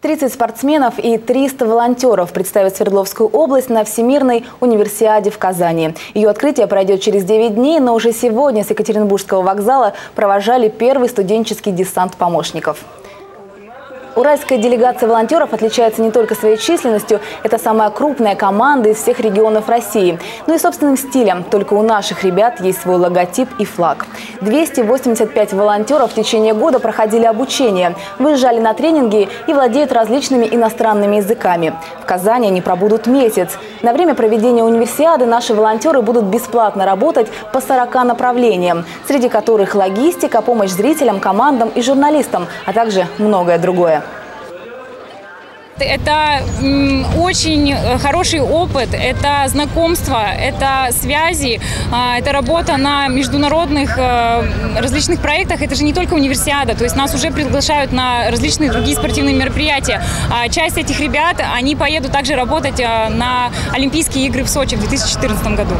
30 спортсменов и 300 волонтеров представят Свердловскую область на Всемирной универсиаде в Казани. Ее открытие пройдет через 9 дней, но уже сегодня с Екатеринбургского вокзала провожали первый студенческий десант помощников. Уральская делегация волонтеров отличается не только своей численностью, это самая крупная команда из всех регионов России, но и собственным стилем. Только у наших ребят есть свой логотип и флаг. 285 волонтеров в течение года проходили обучение, выезжали на тренинги и владеют различными иностранными языками. В Казани они пробудут месяц. На время проведения универсиады наши волонтеры будут бесплатно работать по 40 направлениям, среди которых логистика, помощь зрителям, командам и журналистам, а также многое другое. Это очень э, хороший опыт, это знакомство, это связи, а, это работа на международных э, различных проектах. Это же не только универсиада, то есть нас уже приглашают на различные другие спортивные мероприятия. А часть этих ребят, они поедут также работать э, на Олимпийские игры в Сочи в 2014 году.